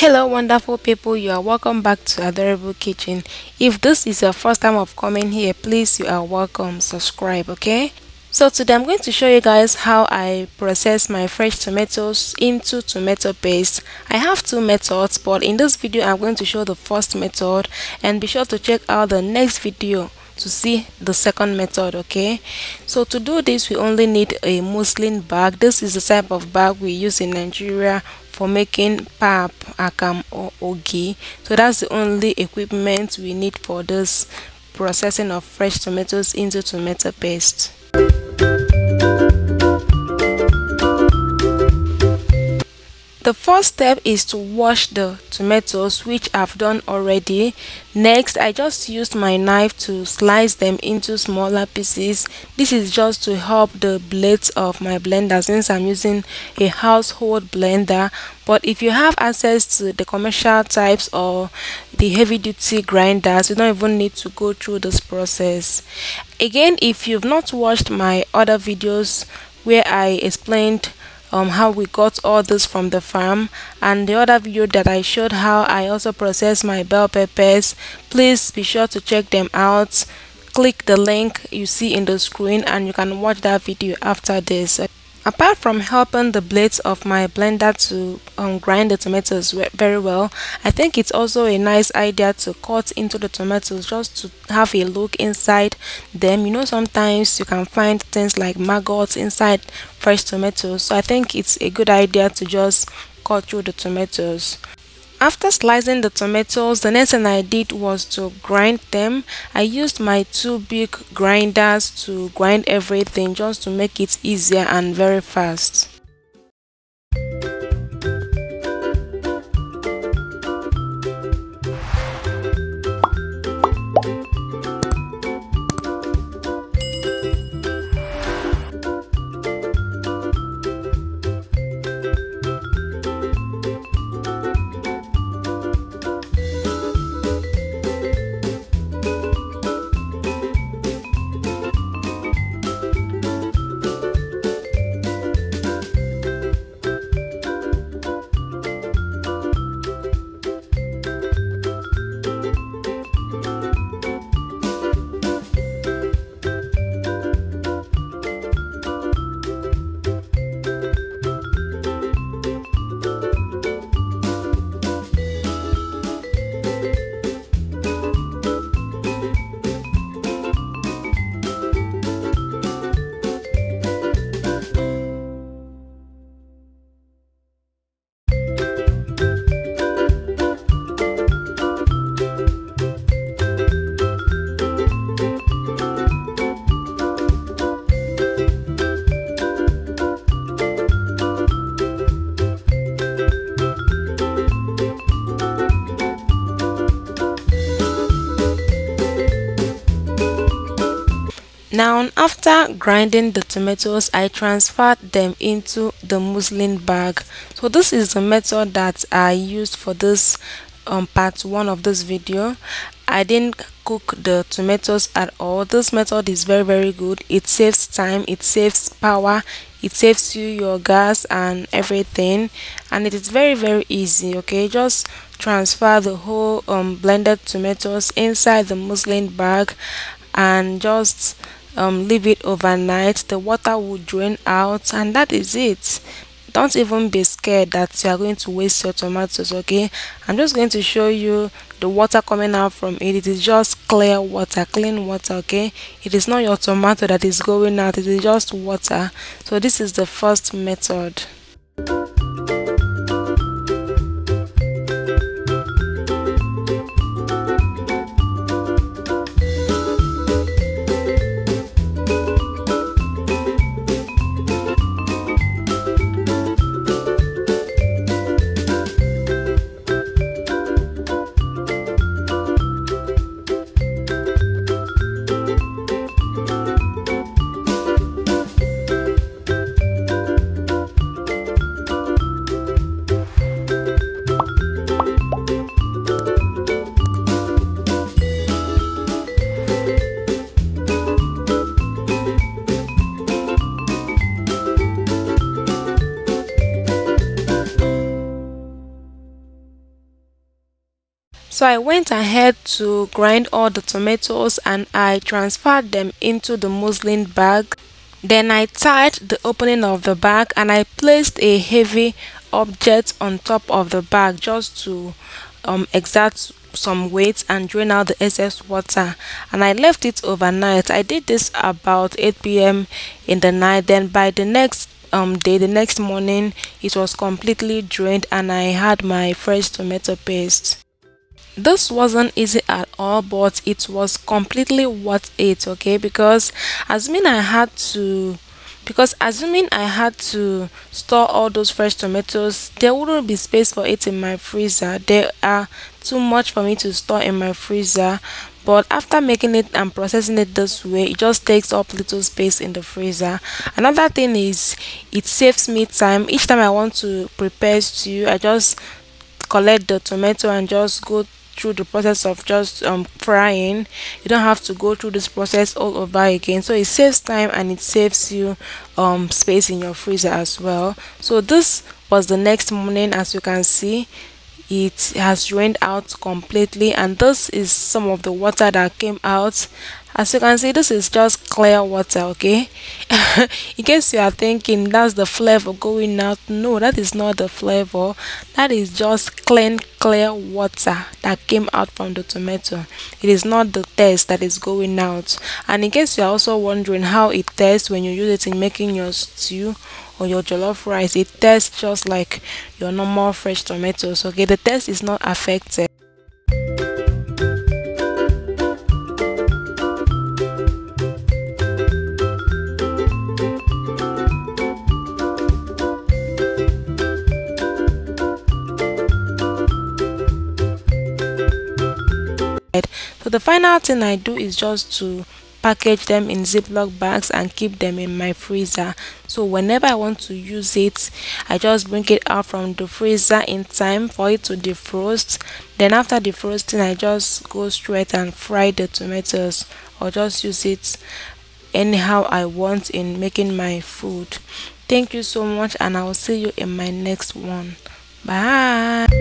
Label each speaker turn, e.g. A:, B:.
A: hello wonderful people. You are welcome back to adorable kitchen. If this is your first time of coming here please you are welcome. Subscribe okay? So today i'm going to show you guys how i process my fresh tomatoes into tomato paste. I have two methods but in this video i'm going to show the first method. And be sure to check out the next video to see the second method okay? So to do this we only need a muslin bag. This is the type of bag we use in nigeria for making pap akamu or ogi. So that's the only equipment we need for this processing of fresh tomatoes into tomato paste The first step is to wash the tomatoes which I've done already. Next, I just used my knife to slice them into smaller pieces. This is just to help the blades of my blender since I'm using a household blender. But if you have access to the commercial types or the heavy duty grinders, you don't even need to go through this process. Again, if you've not watched my other videos where I explained um, how we got all this from the farm. And the other video that I showed how I also process my bell peppers please be sure to check them out. Click the link you see in the screen and you can watch that video after this Apart from helping the blades of my blender to um, grind the tomatoes very well, I think it's also a nice idea to cut into the tomatoes just to have a look inside them. You know, sometimes you can find things like maggots inside fresh tomatoes, so I think it's a good idea to just cut through the tomatoes. After slicing the tomatoes, the next thing I did was to grind them. I used my two big grinders to grind everything just to make it easier and very fast. Now after grinding the tomatoes, I transferred them into the muslin bag. So this is the method that I used for this um, part 1 of this video. I didn't cook the tomatoes at all. This method is very very good. It saves time, it saves power, it saves you your gas and everything and it is very very easy okay just transfer the whole um, blended tomatoes inside the muslin bag and just um, leave it overnight the water will drain out and that is it. Don't even be scared that you are going to waste your tomatoes okay? I'm just going to show you the water coming out from it. It is just clear water clean water okay? It is not your tomato that is going out. It is just water. So this is the first method So I went ahead to grind all the tomatoes and I transferred them into the muslin bag. Then I tied the opening of the bag and I placed a heavy object on top of the bag just to um, exact some weight and drain out the excess water and I left it overnight. I did this about 8 p.m. in the night then by the next um day the next morning it was completely drained and I had my fresh tomato paste. This wasn't easy at all but it was completely worth it okay because assuming I had to because assuming I had to store all those fresh tomatoes there wouldn't be space for it in my freezer there are too much for me to store in my freezer but after making it and processing it this way it just takes up little space in the freezer. Another thing is it saves me time. Each time I want to prepare stew I just collect the tomato and just go through the process of just um, frying. You don't have to go through this process all over again. So it saves time and it saves you um, space in your freezer as well. So this was the next morning as you can see it has drained out completely and this is some of the water that came out as you can see this is just clear water okay? In case you are thinking that's the flavor going out no that is not the flavor. That is just clean clear water that came out from the tomato. It is not the taste that is going out. And in case you are also wondering how it tastes when you use it in making your stew or your jollof rice it tastes just like your normal fresh tomatoes okay? The taste is not affected the final thing i do is just to package them in ziploc bags and keep them in my freezer. So whenever i want to use it i just bring it out from the freezer in time for it to defrost. Then after defrosting i just go straight and fry the tomatoes or just use it anyhow i want in making my food. Thank you so much and i will see you in my next one. Bye